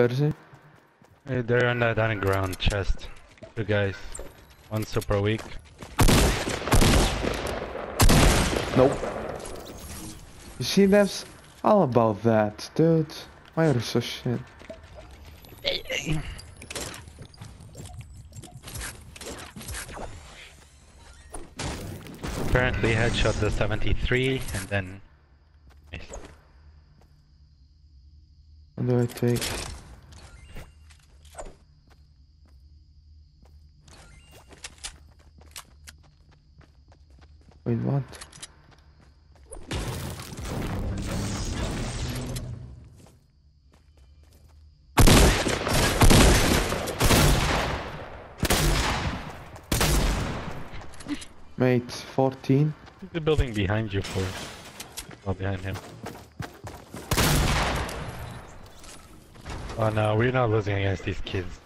Where is he? Hey, they're on that underground chest. Two guys. One super weak. Nope. You see, that's all about that, dude. Why are you so shit? Apparently headshot the 73 and then missed. What do I take? Wait, what? Mate, 14? The building behind you for not behind him. Oh no, we're not losing against these kids.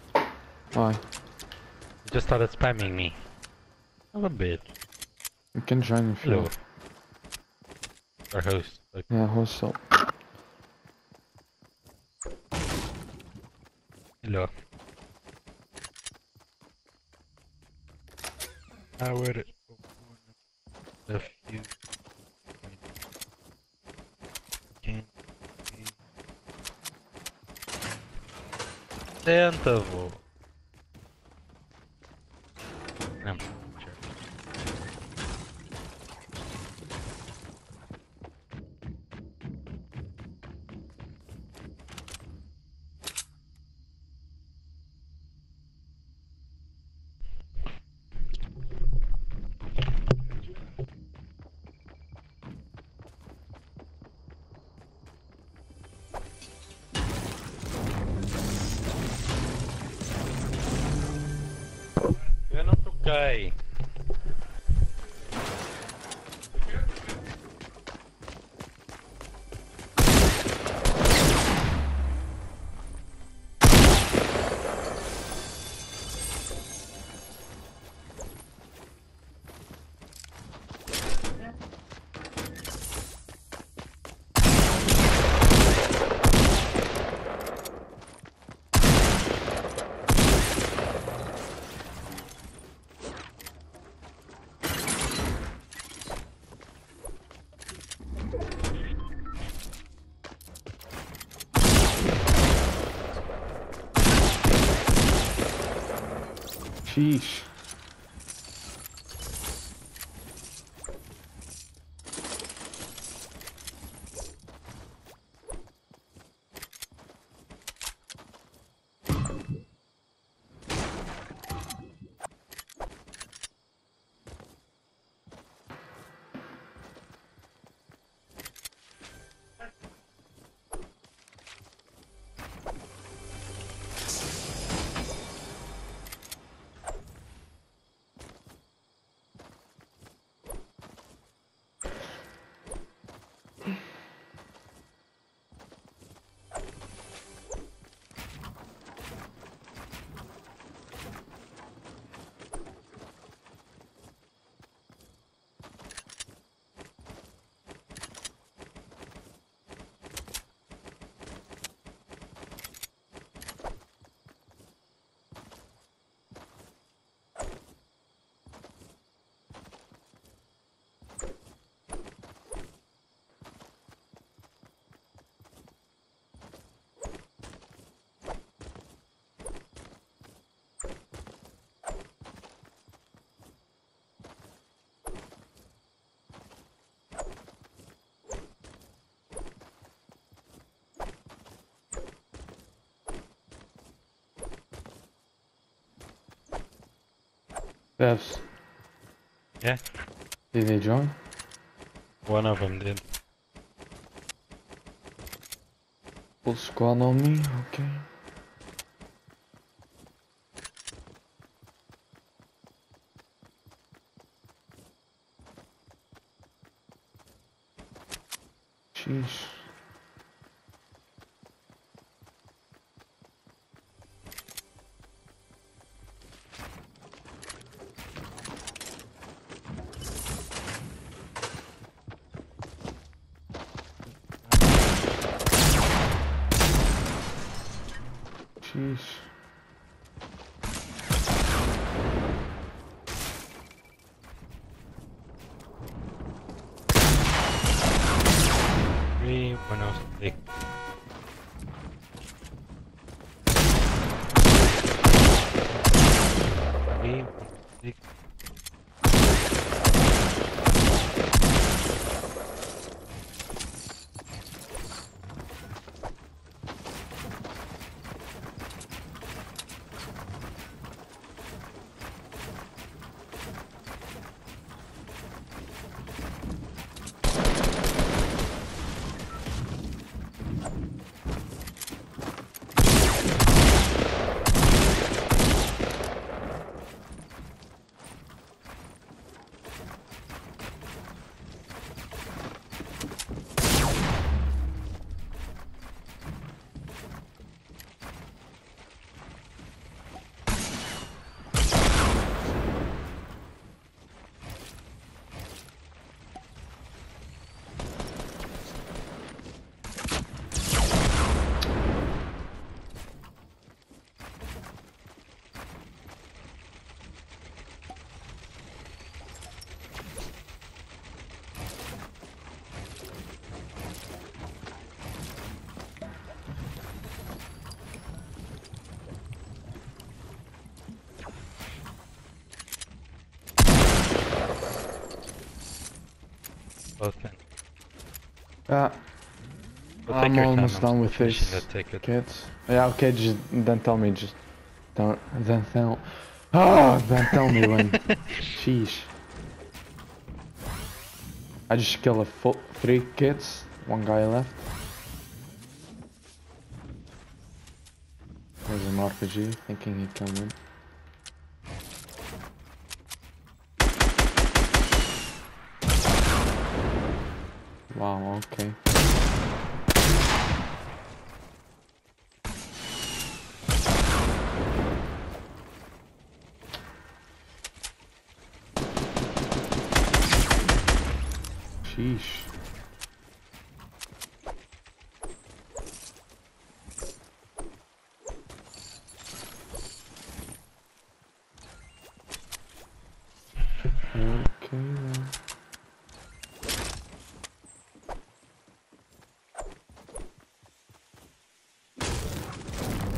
Why? They just started spamming me. A little bit. You can join if you Hello. want. Our host. Like, Yeah, also. hello. I would the few can be não Sheesh. Devs, Yeah, did they join? one of them did. Full squad on me? Okay. Sheesh. But I'm take your time, almost done with this. kids. Yeah, okay, just then tell me, just don't, then tell, ah, then tell me when. Sheesh. I just killed a full, three kids, one guy left. There's an RPG, thinking he can win. Wow, okay. Sheesh. Then. Uh.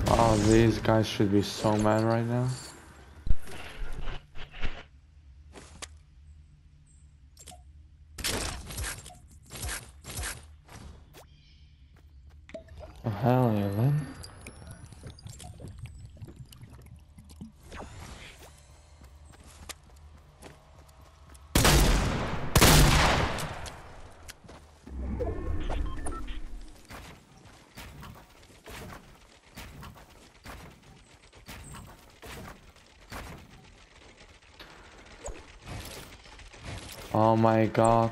Oh, these guys should be so mad right now. Oh, hell yeah, man. Oh my god.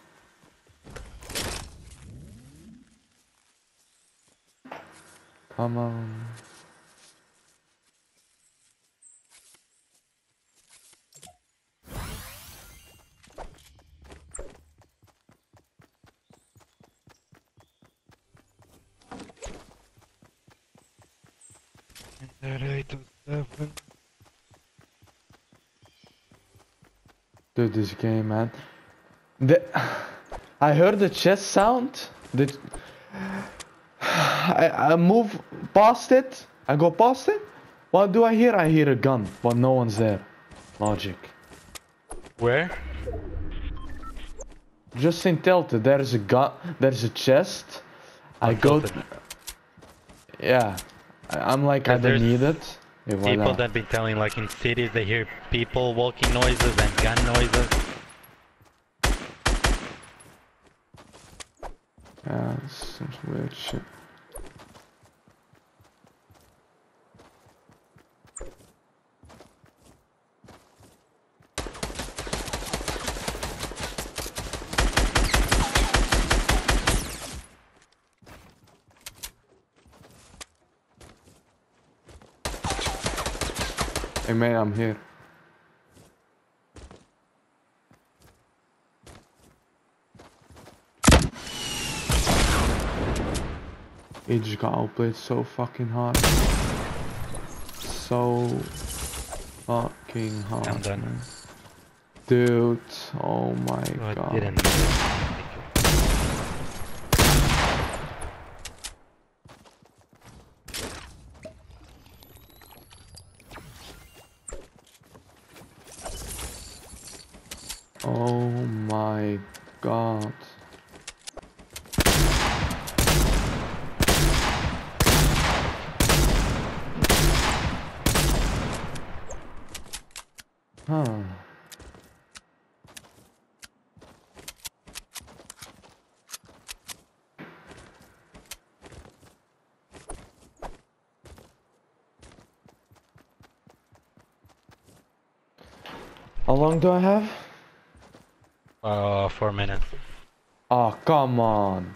Come on. Dude, this game, man. The, I heard the chest sound. The, I, I move past it. I go past it. What do I hear? I hear a gun, but no one's there. Logic. Where? Just in Tilted, there's a gun. There's a chest. I On go. Yeah. I, I'm like, I don't need it. Yeah, People that been telling like in cities they hear people walking noises and gun noises. Yeah. some weird shit. Hey man, I'm here. He just got outplayed so fucking hard. So fucking hard. I'm done. man. Dude, oh my Oh, god. didn't. Oh my god. Huh. How long do I have? Uh, four minutes. Oh, come on.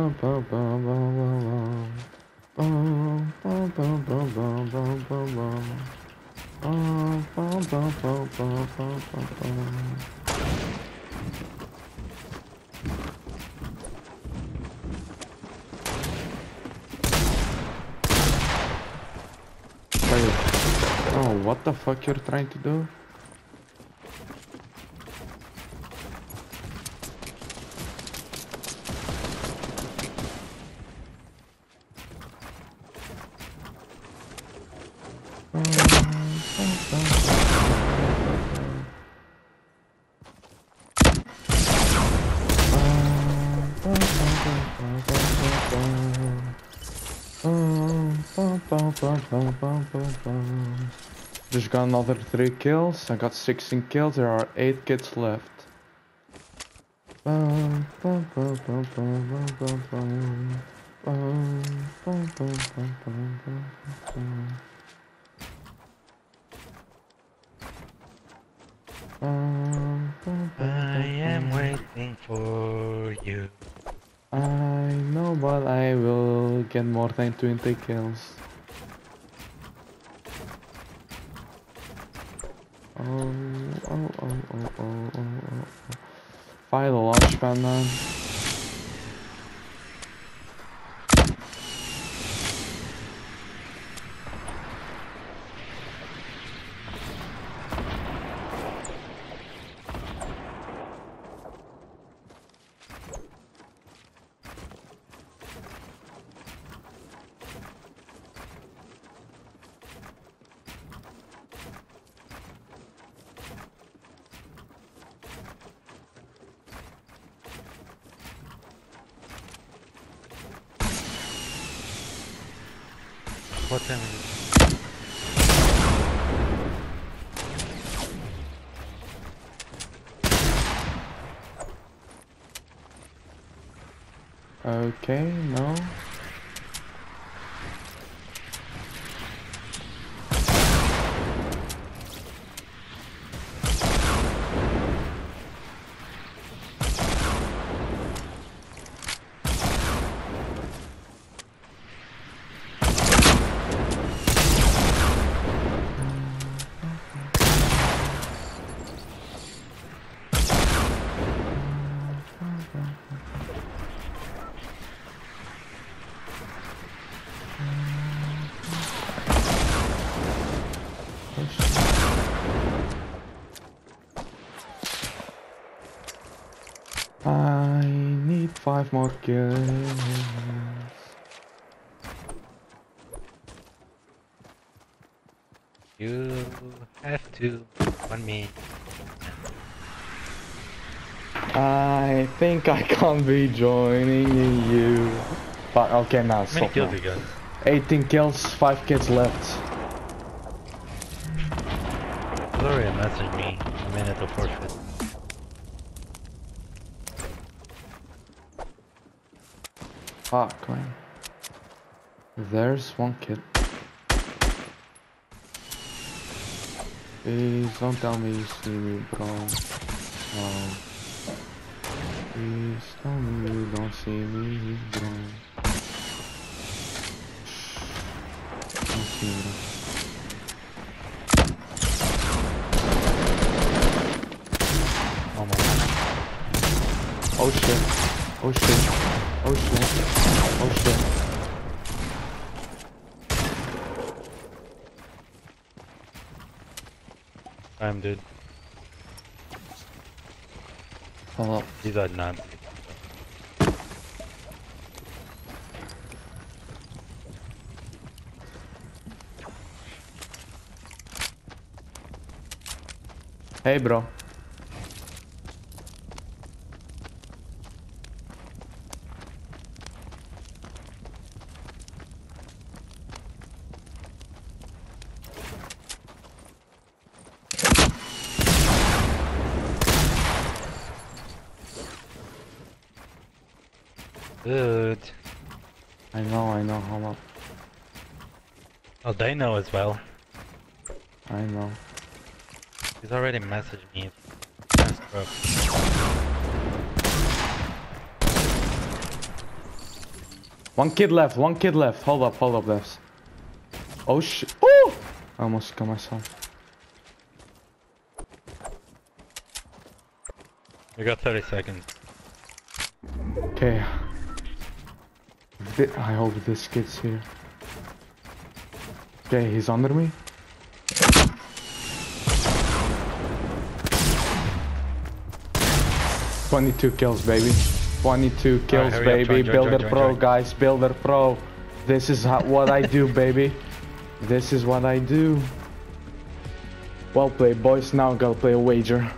Oh, what the fuck you're trying to do? Just got another 3 kills. I got 16 kills. There are 8 kids left. I am waiting for you. I know, but I will get more than 20 kills. Oh, oh, oh, oh, oh, oh, oh. Fire the launch pad, man. What time is I need five more kills. You have to on me. I think I can't be joining you. But okay now, So many kills now. 18 kills, 5 kills left. Fuck, man. There's one kid. Please don't tell me you see me, bro. No. Um, please tell me you don't see me. Don't see me, bro. Oh my god. Oh shit. Oh shit. Oh shit. Oh shit. I'm dude. Hold up. These are not. Hey, bro. Good. I know, I know, hold up. Oh, they know as well. I know. He's already messaged me. One kid left, one kid left. Hold up, hold up, left. Oh shit. Oh! I almost got myself. We got 30 seconds. Okay. I hope this gets here. Okay, he's under me. Twenty-two kills, baby. Twenty-two kills, up, baby. join, join, Builder join, Pro, join. guys. Builder Pro. This is how, what I do, baby. This is what I do. Well played, boys. Now gotta play a wager.